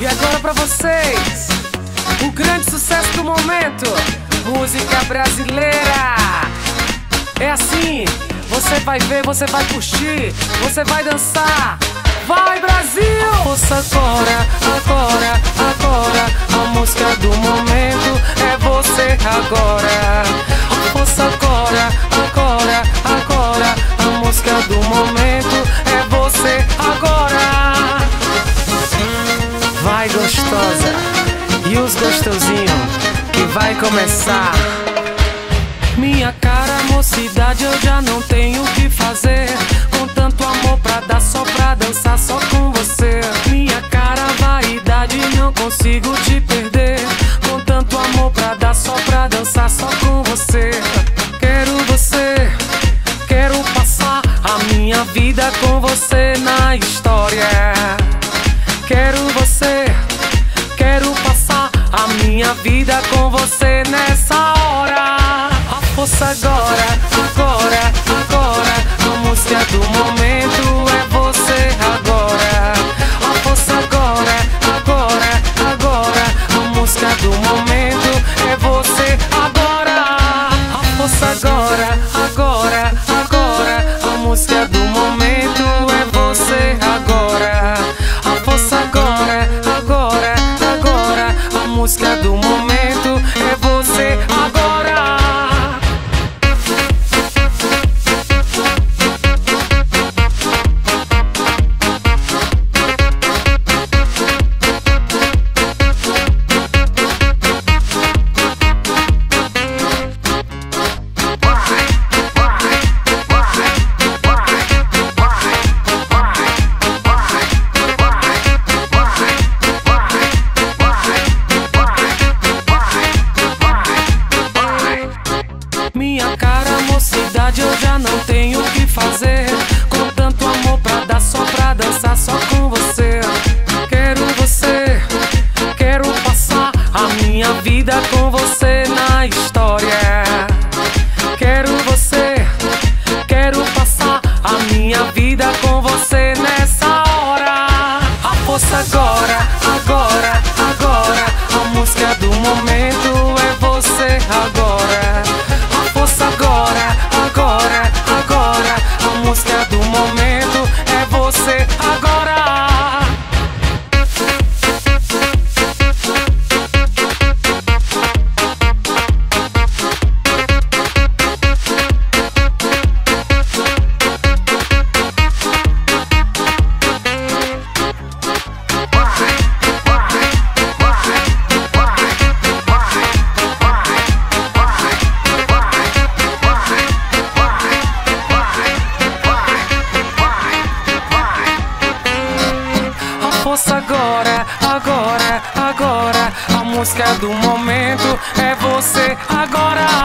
E agora pra vocês, o grande sucesso do momento, música brasileira. É assim, você vai ver, você vai curtir, você vai dançar. Vai Brasil! Força agora, agora, agora, a música do momento é você agora. Vai gostosa e os gostosinhos que vai começar. Minha cara, mocidade, eu já não tenho o que fazer. Com tanto amor pra dar, só pra dançar, só com você. Minha cara, vaidade, não consigo te perder. Com tanto amor pra dar, só pra dançar, só com você. Quero você, quero passar a minha vida com você na história. Quero vida com você nessa hora. A força agora, agora, agora. A música do momento é você agora. A força agora, agora, agora. A música do momento é você agora. A força agora, agora, agora. A música Minha cara, mocidade, eu já não tenho o que fazer. Com tanto amor pra dar, só pra dançar, só com você. Quero você, quero passar a minha vida com você na história. Quero você, quero passar a minha vida com você nessa hora. A força agora, agora, agora. A música do momento é você agora. Força agora, agora, agora. A música do momento é você agora.